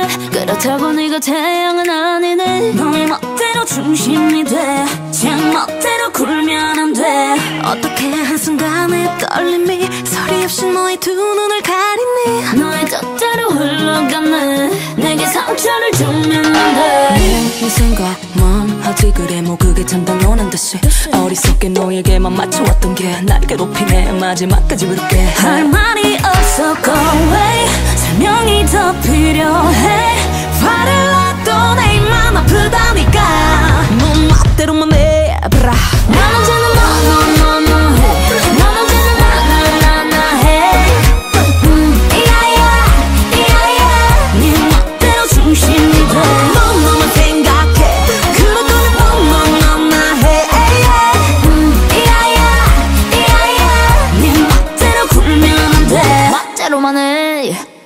만들지 그렇다고 네가 태양은 아니네. 너의 멋대로 중심이 돼제 멋대로 굴면 안돼. 어떻게 한순간에 떨림이 소리 없이 너의 두 눈을 가리니 너의 뜻대로 흘러가네. 내게 상처를 주면 안돼. 네 생각만 하지 그래. 뭐 그게 참 당연한 듯이 어리석게 너에게만 맞춰왔던 게. 날 괴롭히네. 마지막까지 그렇게. 할 말이 없어. Go away 설명이 더 필요해 화를 놔도 내 입만 아프다니까 넌 멋대로만 해 브라 난 언제나 너너너너 해. 난 언제나 나나나나 해. 음, 이야야, 이야야. 네 중심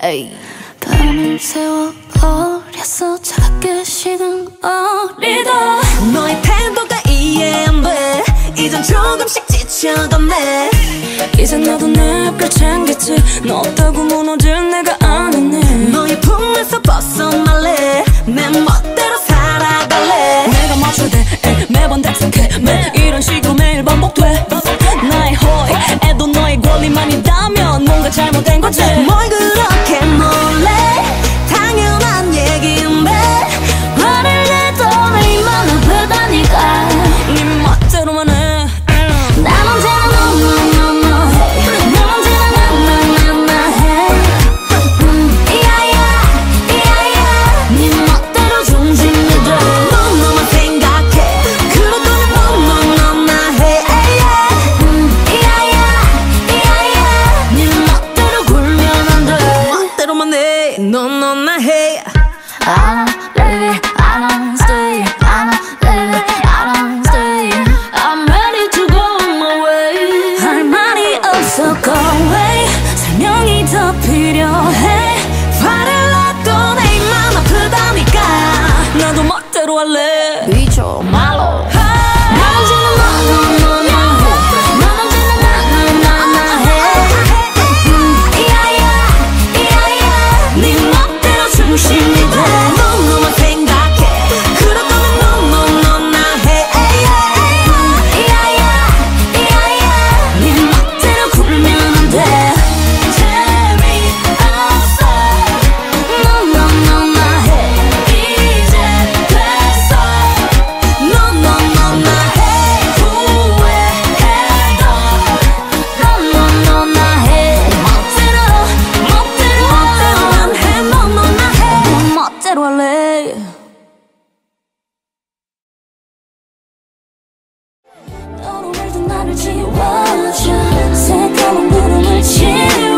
에이. 밤을 새워 어렸어. 차갑게 식은 어리다. 너의 태도가 이해 안돼. 이젠 조금씩 지쳐갔네. 이제 너도 내걸 챙겼지. 너 없다고 무너질 내가 아니네 너의 품에서 벗어 해 넌넌나 해 I don't leave it, I don't stay. I don't leave it, I don't stay. I'm ready to go my way. 할 말이 없어, go away. 설명이 더 필요해. 화를 놔도 내 입만 아프다니까. 나도 멋대로 할래 말도 나를 지워줘. 새까만 구름을 치워